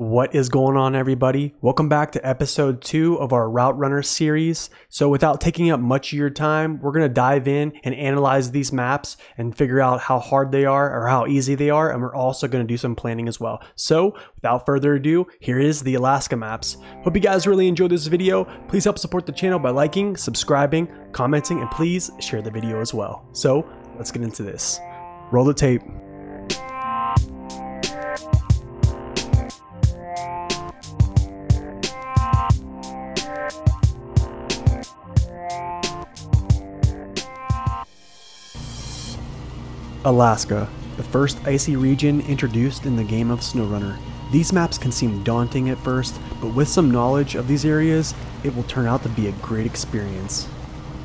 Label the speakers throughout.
Speaker 1: What is going on, everybody? Welcome back to episode two of our Route Runner series. So, without taking up much of your time, we're going to dive in and analyze these maps and figure out how hard they are or how easy they are. And we're also going to do some planning as well. So, without further ado, here is the Alaska maps. Hope you guys really enjoyed this video. Please help support the channel by liking, subscribing, commenting, and please share the video as well. So, let's get into this. Roll the tape. Alaska, the first icy region introduced in the game of SnowRunner. These maps can seem daunting at first, but with some knowledge of these areas, it will turn out to be a great experience.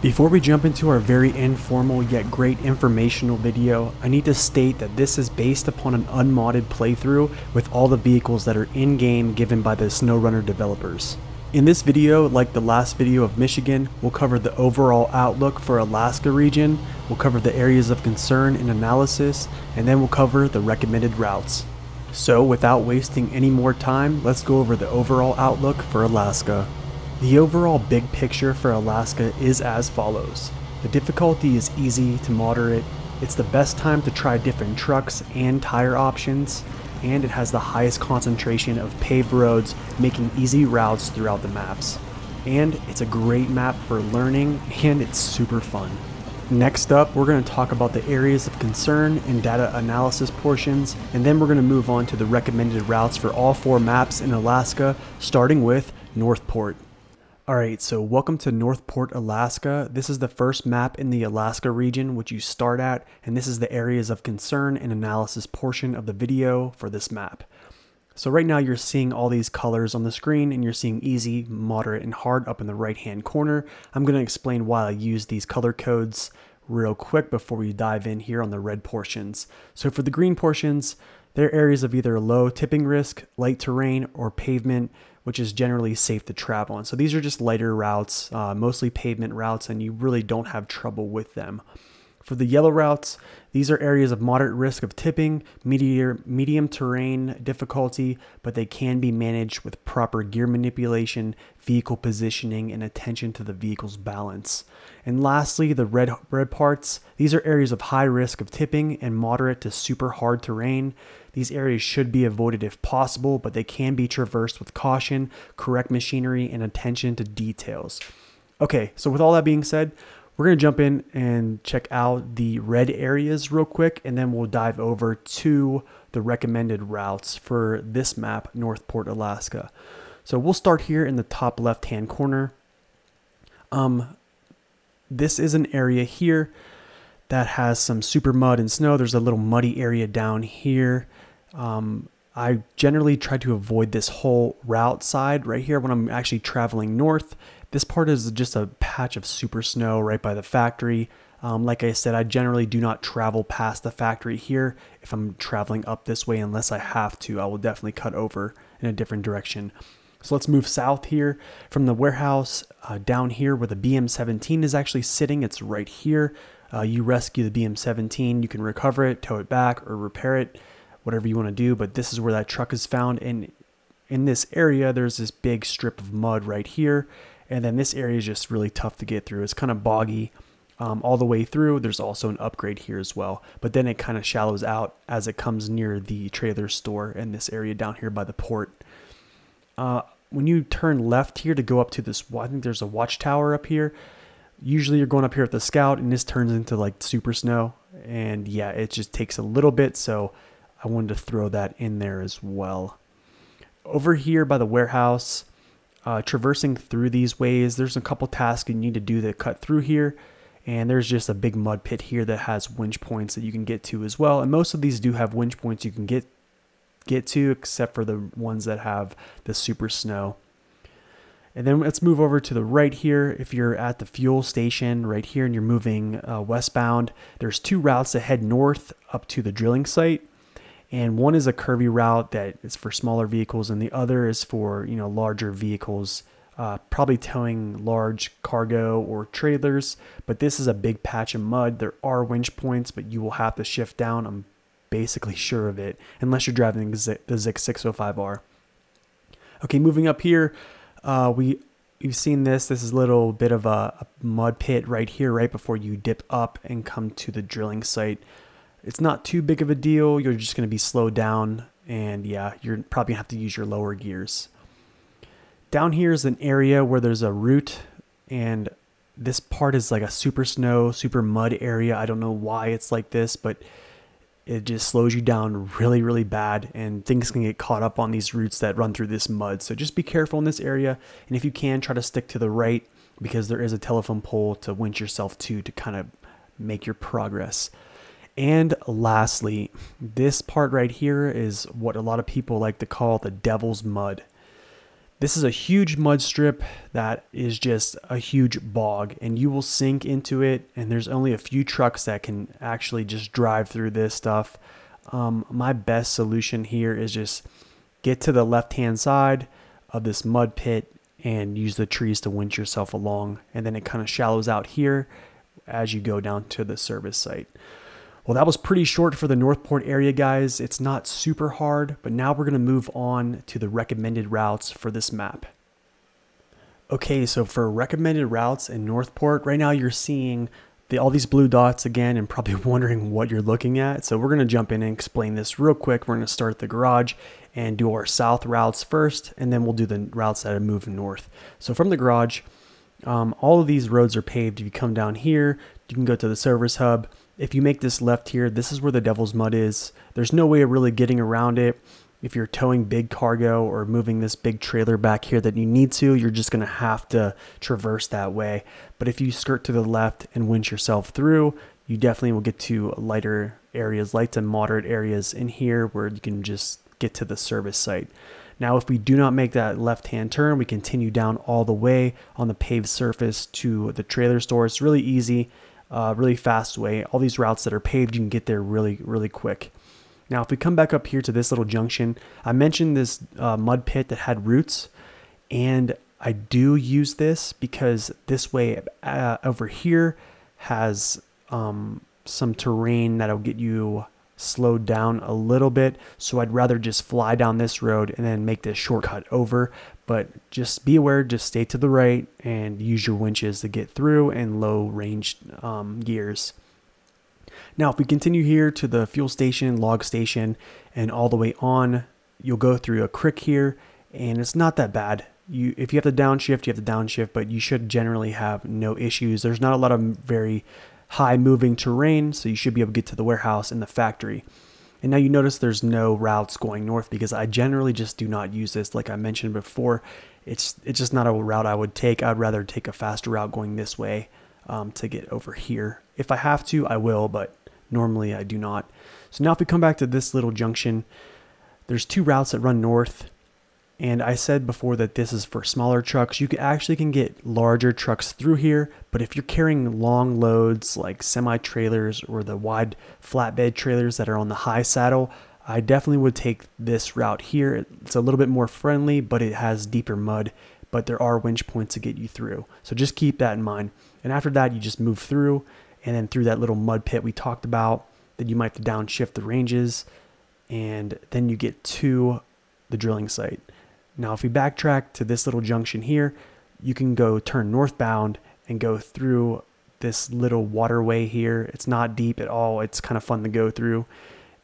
Speaker 1: Before we jump into our very informal yet great informational video, I need to state that this is based upon an unmodded playthrough with all the vehicles that are in-game given by the SnowRunner developers. In this video, like the last video of Michigan, we'll cover the overall outlook for Alaska region, we'll cover the areas of concern and analysis, and then we'll cover the recommended routes. So without wasting any more time, let's go over the overall outlook for Alaska. The overall big picture for Alaska is as follows. The difficulty is easy to moderate, it's the best time to try different trucks and tire options, and it has the highest concentration of paved roads, making easy routes throughout the maps. And it's a great map for learning, and it's super fun. Next up, we're going to talk about the areas of concern and data analysis portions, and then we're going to move on to the recommended routes for all four maps in Alaska, starting with Northport. Alright, so welcome to Northport, Alaska. This is the first map in the Alaska region which you start at, and this is the areas of concern and analysis portion of the video for this map. So right now you're seeing all these colors on the screen and you're seeing easy, moderate, and hard up in the right hand corner. I'm going to explain why I use these color codes real quick before we dive in here on the red portions. So for the green portions, they're areas of either low tipping risk, light terrain, or pavement which is generally safe to travel on. So these are just lighter routes, uh, mostly pavement routes, and you really don't have trouble with them. For the yellow routes, these are areas of moderate risk of tipping, medium, medium terrain difficulty, but they can be managed with proper gear manipulation, vehicle positioning, and attention to the vehicle's balance. And lastly, the red, red parts, these are areas of high risk of tipping and moderate to super hard terrain. These areas should be avoided if possible, but they can be traversed with caution, correct machinery, and attention to details. Okay, so with all that being said, we're going to jump in and check out the red areas real quick, and then we'll dive over to the recommended routes for this map, Northport, Alaska. So we'll start here in the top left-hand corner. Um, this is an area here that has some super mud and snow. There's a little muddy area down here. Um, I generally try to avoid this whole route side right here when I'm actually traveling north. This part is just a patch of super snow right by the factory. Um, like I said, I generally do not travel past the factory here. If I'm traveling up this way, unless I have to, I will definitely cut over in a different direction. So let's move south here from the warehouse uh, down here where the BM17 is actually sitting. It's right here. Uh, you rescue the BM17, you can recover it, tow it back, or repair it whatever you want to do. But this is where that truck is found. And in this area, there's this big strip of mud right here. And then this area is just really tough to get through. It's kind of boggy um, all the way through. There's also an upgrade here as well. But then it kind of shallows out as it comes near the trailer store and this area down here by the port. Uh, when you turn left here to go up to this, I think there's a watchtower up here. Usually you're going up here with the scout and this turns into like super snow. And yeah, it just takes a little bit. So I wanted to throw that in there as well. Over here by the warehouse, uh, traversing through these ways, there's a couple tasks you need to do to cut through here. And there's just a big mud pit here that has winch points that you can get to as well. And most of these do have winch points you can get get to, except for the ones that have the super snow. And then let's move over to the right here. If you're at the fuel station right here and you're moving uh, westbound, there's two routes that head north up to the drilling site and one is a curvy route that is for smaller vehicles and the other is for you know larger vehicles uh, probably towing large cargo or trailers but this is a big patch of mud there are winch points but you will have to shift down i'm basically sure of it unless you're driving the Zik 605r Okay, moving up here, uh, we you've seen this. This is a little bit of a, a, mud pit right here, right before you dip up and come to the drilling site. It's not too big of a deal. You're just going to be slowed down, and yeah, you're probably going to have to use your lower gears. Down here is an area where there's a route, and this part is like a super snow, super mud area. I don't know why it's like this, but it just slows you down really, really bad, and things can get caught up on these roots that run through this mud. So just be careful in this area, and if you can, try to stick to the right because there is a telephone pole to winch yourself to to kind of make your progress. And lastly, this part right here is what a lot of people like to call the devil's mud. This is a huge mud strip that is just a huge bog, and you will sink into it. And there's only a few trucks that can actually just drive through this stuff. Um, my best solution here is just get to the left hand side of this mud pit and use the trees to winch yourself along. And then it kind of shallows out here as you go down to the service site. Well, that was pretty short for the Northport area, guys. It's not super hard, but now we're going to move on to the recommended routes for this map. Okay, so for recommended routes in Northport, right now you're seeing the, all these blue dots again and probably wondering what you're looking at. So we're going to jump in and explain this real quick. We're going to start at the garage and do our south routes first, and then we'll do the routes that move north. So from the garage, um, all of these roads are paved. If you come down here, you can go to the service hub if you make this left here, this is where the Devil's Mud is. There's no way of really getting around it. If you're towing big cargo or moving this big trailer back here that you need to, you're just going to have to traverse that way. But if you skirt to the left and winch yourself through, you definitely will get to lighter areas, light to moderate areas in here where you can just get to the service site. Now, if we do not make that left-hand turn, we continue down all the way on the paved surface to the trailer store. It's really easy uh, really fast way. All these routes that are paved, you can get there really, really quick. Now, if we come back up here to this little junction, I mentioned this uh, mud pit that had roots, and I do use this because this way uh, over here has um, some terrain that'll get you slowed down a little bit. So I'd rather just fly down this road and then make this shortcut over. But just be aware, just stay to the right and use your winches to get through and low range um, gears. Now, if we continue here to the fuel station, log station, and all the way on, you'll go through a crick here, and it's not that bad. You, if you have to downshift, you have to downshift, but you should generally have no issues. There's not a lot of very high moving terrain, so you should be able to get to the warehouse and the factory. And now you notice there's no routes going north because I generally just do not use this. Like I mentioned before, it's it's just not a route I would take. I'd rather take a faster route going this way um, to get over here. If I have to, I will, but normally I do not. So now if we come back to this little junction, there's two routes that run north. And I said before that this is for smaller trucks. You actually can get larger trucks through here, but if you're carrying long loads like semi trailers or the wide flatbed trailers that are on the high saddle, I definitely would take this route here. It's a little bit more friendly, but it has deeper mud, but there are winch points to get you through. So just keep that in mind. And after that, you just move through and then through that little mud pit we talked about. Then you might downshift the ranges and then you get to the drilling site. Now, if we backtrack to this little junction here, you can go turn northbound and go through this little waterway here. It's not deep at all. It's kind of fun to go through.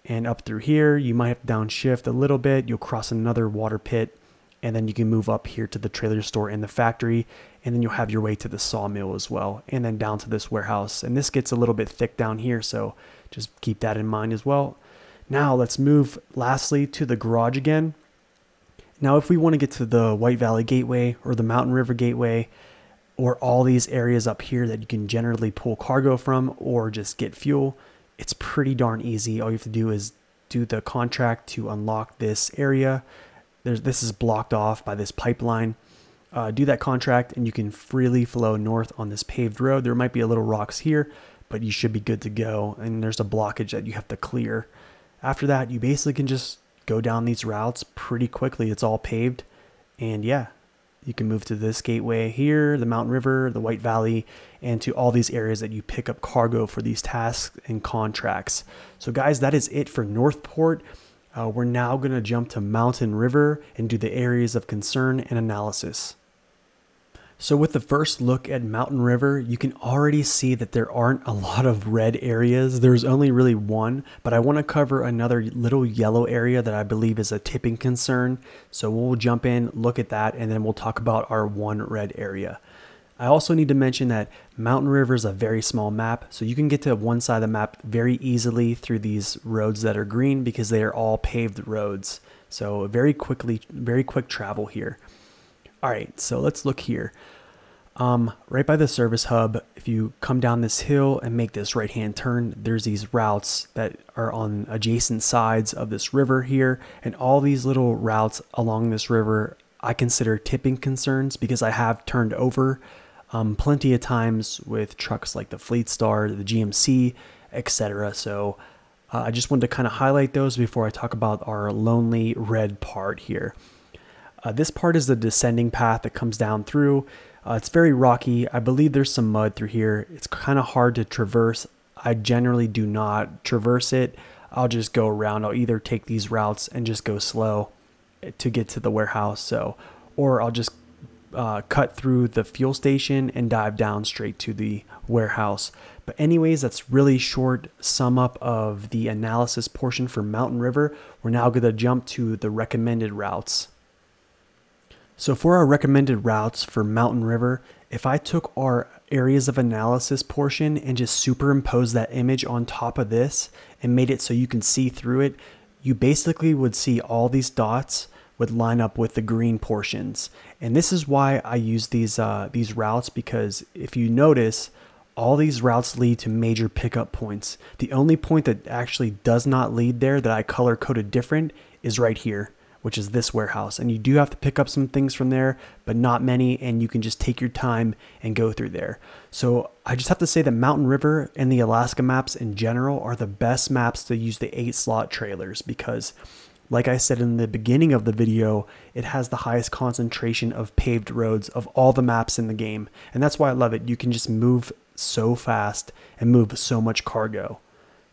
Speaker 1: And up through here, you might have to downshift a little bit. You'll cross another water pit, and then you can move up here to the trailer store and the factory, and then you'll have your way to the sawmill as well, and then down to this warehouse. And this gets a little bit thick down here, so just keep that in mind as well. Now let's move lastly to the garage again. Now, if we want to get to the White Valley Gateway or the Mountain River Gateway, or all these areas up here that you can generally pull cargo from or just get fuel, it's pretty darn easy. All you have to do is do the contract to unlock this area. There's, this is blocked off by this pipeline. Uh, do that contract and you can freely flow north on this paved road. There might be a little rocks here, but you should be good to go. And there's a blockage that you have to clear. After that, you basically can just go down these routes pretty quickly. It's all paved. And yeah, you can move to this gateway here, the Mountain River, the White Valley, and to all these areas that you pick up cargo for these tasks and contracts. So, guys, that is it for Northport. Uh, we're now going to jump to Mountain River and do the areas of concern and analysis. So with the first look at Mountain River, you can already see that there aren't a lot of red areas. There's only really one, but I want to cover another little yellow area that I believe is a tipping concern. So we'll jump in, look at that, and then we'll talk about our one red area. I also need to mention that Mountain River is a very small map, so you can get to one side of the map very easily through these roads that are green because they are all paved roads. So very quickly, very quick travel here. All right, so let's look here. Um, right by the service hub, if you come down this hill and make this right hand turn, there's these routes that are on adjacent sides of this river here. And all these little routes along this river, I consider tipping concerns because I have turned over um, plenty of times with trucks like the Fleetstar, the GMC, etc. So uh, I just wanted to kind of highlight those before I talk about our lonely red part here. Uh, this part is the descending path that comes down through. Uh, it's very rocky. I believe there's some mud through here. It's kind of hard to traverse. I generally do not traverse it. I'll just go around. I'll either take these routes and just go slow to get to the warehouse. So, or I'll just uh, cut through the fuel station and dive down straight to the warehouse. But anyways, that's really short sum up of the analysis portion for Mountain River. We're now going to jump to the recommended routes. So for our recommended routes for Mountain River, if I took our areas of analysis portion and just superimpose that image on top of this and made it so you can see through it, you basically would see all these dots would line up with the green portions. And this is why I use these uh, these routes because if you notice, all these routes lead to major pickup points. The only point that actually does not lead there that I color coded different is right here which is this warehouse. And you do have to pick up some things from there, but not many, and you can just take your time and go through there. So I just have to say that Mountain River and the Alaska maps in general are the best maps to use the eight slot trailers because like I said in the beginning of the video, it has the highest concentration of paved roads of all the maps in the game. And that's why I love it. You can just move so fast and move so much cargo.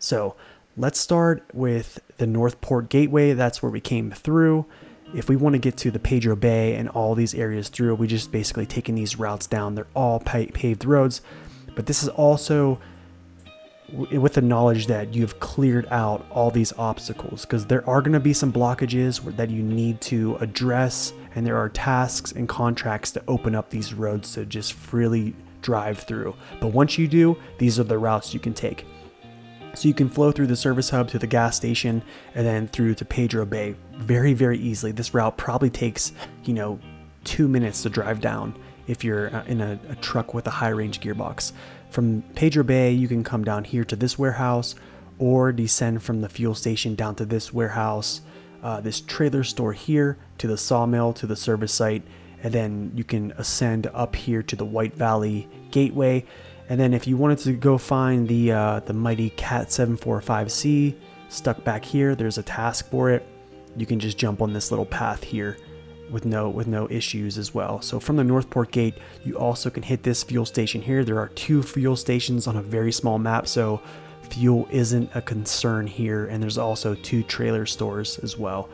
Speaker 1: So Let's start with the Northport Gateway. That's where we came through. If we want to get to the Pedro Bay and all these areas through, we just basically taking these routes down. They're all paved roads, but this is also with the knowledge that you've cleared out all these obstacles because there are going to be some blockages that you need to address and there are tasks and contracts to open up these roads to just freely drive through. But once you do, these are the routes you can take. So you can flow through the service hub to the gas station and then through to Pedro Bay very, very easily. This route probably takes, you know, two minutes to drive down if you're uh, in a, a truck with a high range gearbox. From Pedro Bay, you can come down here to this warehouse or descend from the fuel station down to this warehouse, uh, this trailer store here, to the sawmill, to the service site, and then you can ascend up here to the White Valley Gateway. And then if you wanted to go find the uh, the mighty Cat 745C stuck back here, there's a task for it. You can just jump on this little path here with no with no issues as well. So from the Northport gate, you also can hit this fuel station here. There are two fuel stations on a very small map, so fuel isn't a concern here. And there's also two trailer stores as well.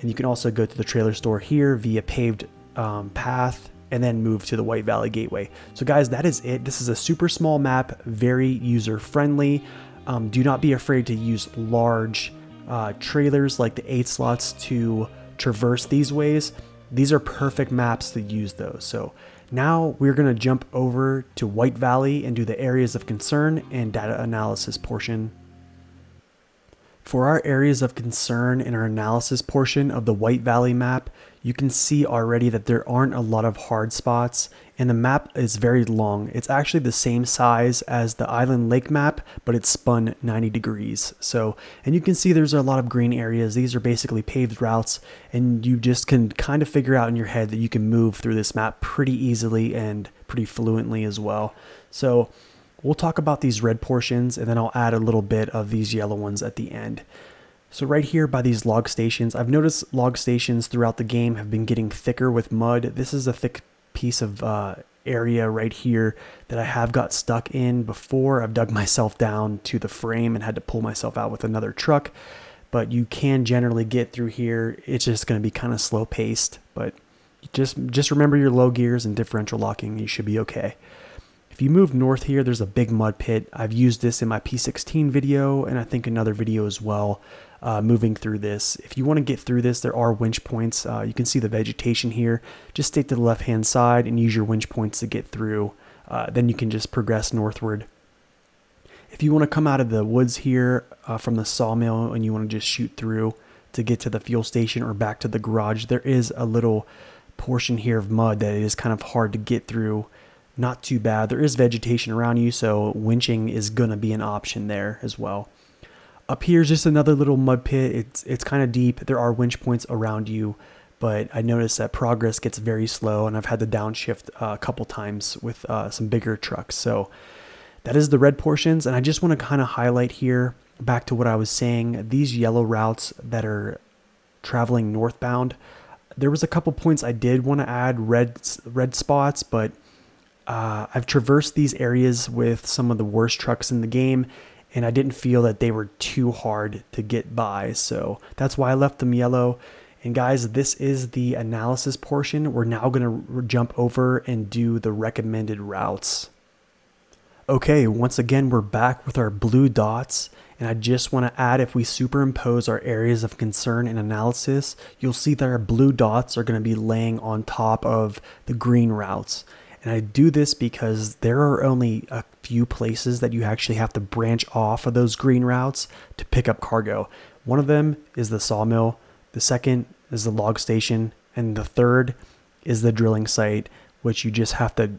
Speaker 1: And you can also go to the trailer store here via paved um, path and then move to the White Valley Gateway. So guys, that is it. This is a super small map, very user friendly. Um, do not be afraid to use large uh, trailers like the eight slots to traverse these ways. These are perfect maps to use those. So now we're going to jump over to White Valley and do the areas of concern and data analysis portion. For our areas of concern in our analysis portion of the White Valley map, you can see already that there aren't a lot of hard spots and the map is very long. It's actually the same size as the Island Lake map, but it's spun 90 degrees. So, and you can see there's a lot of green areas. These are basically paved routes and you just can kind of figure out in your head that you can move through this map pretty easily and pretty fluently as well. So we'll talk about these red portions and then I'll add a little bit of these yellow ones at the end. So right here by these log stations, I've noticed log stations throughout the game have been getting thicker with mud. This is a thick piece of uh, area right here that I have got stuck in before. I've dug myself down to the frame and had to pull myself out with another truck. but you can generally get through here. It's just going to be kind of slow paced, but just just remember your low gears and differential locking. You should be okay. If you move north here, there's a big mud pit. I've used this in my P16 video and I think another video as well, uh, moving through this. If you want to get through this, there are winch points. Uh, you can see the vegetation here. Just stay to the left-hand side and use your winch points to get through. Uh, then you can just progress northward. If you want to come out of the woods here uh, from the sawmill and you want to just shoot through to get to the fuel station or back to the garage, there is a little portion here of mud that is kind of hard to get through not too bad. There is vegetation around you, so winching is going to be an option there as well. Up here is just another little mud pit. It's, it's kind of deep. There are winch points around you, but I noticed that progress gets very slow, and I've had to downshift uh, a couple times with uh, some bigger trucks. So that is the red portions, and I just want to kind of highlight here, back to what I was saying, these yellow routes that are traveling northbound, there was a couple points I did want to add red red spots, but uh, I've traversed these areas with some of the worst trucks in the game, and I didn't feel that they were too hard to get by. So that's why I left them yellow. And guys, this is the analysis portion. We're now going to jump over and do the recommended routes. Okay, once again, we're back with our blue dots. And I just want to add if we superimpose our areas of concern and analysis, you'll see that our blue dots are going to be laying on top of the green routes. And I do this because there are only a few places that you actually have to branch off of those green routes to pick up cargo. One of them is the sawmill, the second is the log station, and the third is the drilling site, which you just have to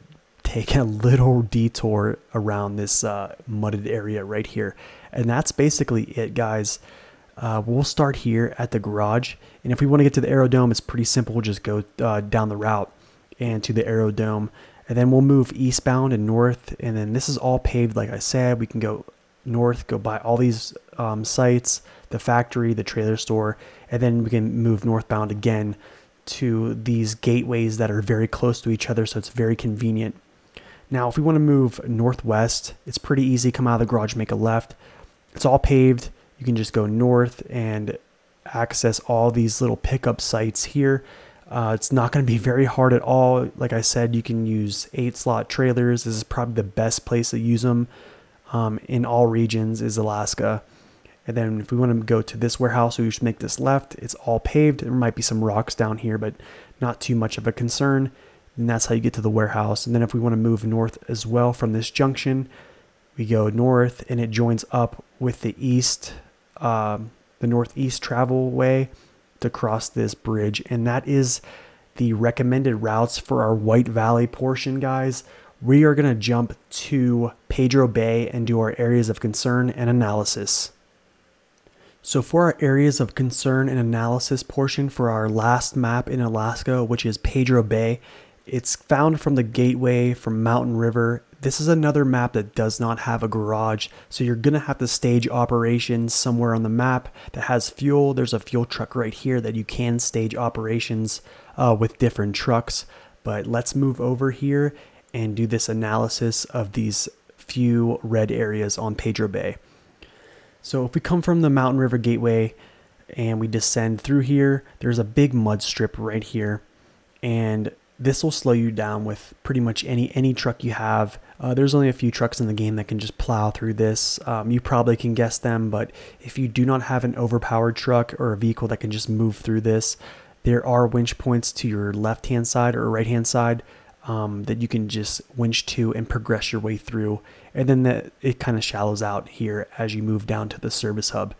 Speaker 1: take a little detour around this uh, mudded area right here. And that's basically it, guys. Uh, we'll start here at the garage. And if we want to get to the aerodome, it's pretty simple. We'll just go uh, down the route and to the aerodome and then we'll move eastbound and north and then this is all paved like i said we can go north go by all these um, sites the factory the trailer store and then we can move northbound again to these gateways that are very close to each other so it's very convenient. Now if we want to move northwest it's pretty easy come out of the garage make a left. It's all paved you can just go north and access all these little pickup sites here uh, it's not going to be very hard at all. Like I said, you can use eight slot trailers. This is probably the best place to use them um, in all regions is Alaska. And then if we want to go to this warehouse, we should make this left. It's all paved. There might be some rocks down here, but not too much of a concern. And that's how you get to the warehouse. And then if we want to move north as well from this junction, we go north and it joins up with the east, um, the northeast travel way to cross this bridge, and that is the recommended routes for our White Valley portion, guys. We are going to jump to Pedro Bay and do our areas of concern and analysis. So for our areas of concern and analysis portion for our last map in Alaska, which is Pedro Bay, it's found from the gateway from Mountain River this is another map that does not have a garage, so you're to have to stage operations somewhere on the map that has fuel. There's a fuel truck right here that you can stage operations uh, with different trucks. But let's move over here and do this analysis of these few red areas on Pedro Bay. So if we come from the Mountain River Gateway and we descend through here, there's a big mud strip right here. And this will slow you down with pretty much any any truck you have. Uh, there's only a few trucks in the game that can just plow through this. Um, you probably can guess them, but if you do not have an overpowered truck or a vehicle that can just move through this, there are winch points to your left hand side or right hand side um, that you can just winch to and progress your way through. And then the, it kind of shallows out here as you move down to the service hub.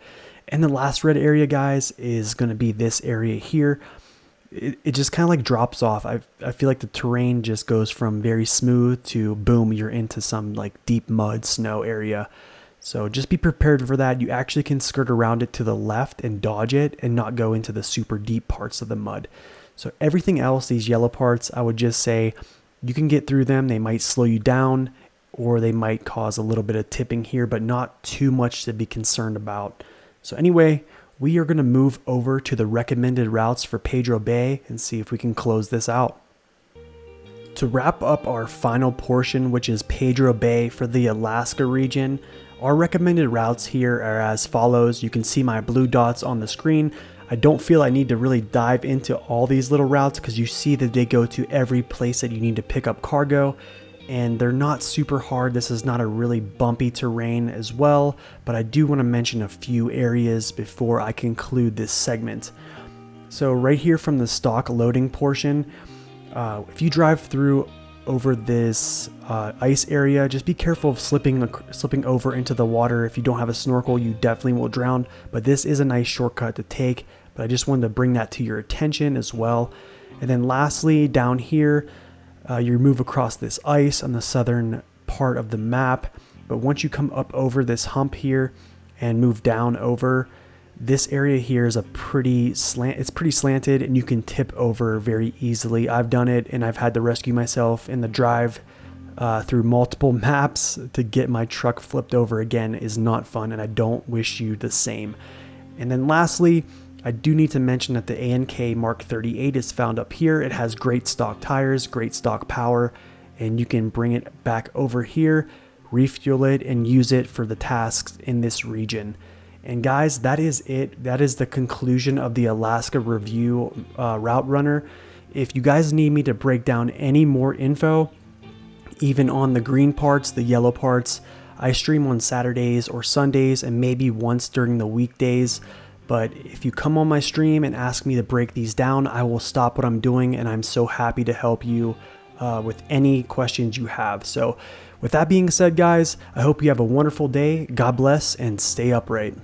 Speaker 1: And the last red area, guys, is going to be this area here it, it just kind of like drops off. I, I feel like the terrain just goes from very smooth to boom, you're into some like deep mud, snow area. So just be prepared for that. You actually can skirt around it to the left and dodge it and not go into the super deep parts of the mud. So everything else, these yellow parts, I would just say you can get through them. They might slow you down or they might cause a little bit of tipping here, but not too much to be concerned about. So anyway, we are going to move over to the recommended routes for Pedro Bay and see if we can close this out. To wrap up our final portion, which is Pedro Bay for the Alaska region, our recommended routes here are as follows. You can see my blue dots on the screen. I don't feel I need to really dive into all these little routes because you see that they go to every place that you need to pick up cargo and they're not super hard. This is not a really bumpy terrain as well, but I do want to mention a few areas before I conclude this segment. So right here from the stock loading portion, uh, if you drive through over this uh, ice area, just be careful of slipping slipping over into the water. If you don't have a snorkel, you definitely will drown. But this is a nice shortcut to take. But I just wanted to bring that to your attention as well. And then lastly, down here, uh, you move across this ice on the southern part of the map. But once you come up over this hump here and move down over, this area here is a pretty slant it's pretty slanted and you can tip over very easily i've done it and i've had to rescue myself in the drive uh, through multiple maps to get my truck flipped over again is not fun and i don't wish you the same and then lastly I do need to mention that the ANK Mark 38 is found up here. It has great stock tires, great stock power, and you can bring it back over here, refuel it, and use it for the tasks in this region. And guys, that is it. That is the conclusion of the Alaska Review uh, Route Runner. If you guys need me to break down any more info, even on the green parts, the yellow parts, I stream on Saturdays or Sundays and maybe once during the weekdays. But if you come on my stream and ask me to break these down, I will stop what I'm doing and I'm so happy to help you uh, with any questions you have. So, with that being said, guys, I hope you have a wonderful day. God bless and stay upright.